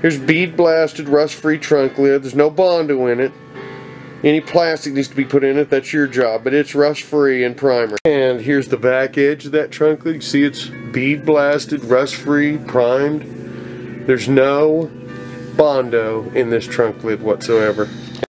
Here's bead blasted, rust free trunk lid. There's no Bondo in it. Any plastic needs to be put in it, that's your job, but it's rust free and primer. And here's the back edge of that trunk lid. You see it's bead blasted, rust free, primed. There's no Bondo in this trunk lid whatsoever.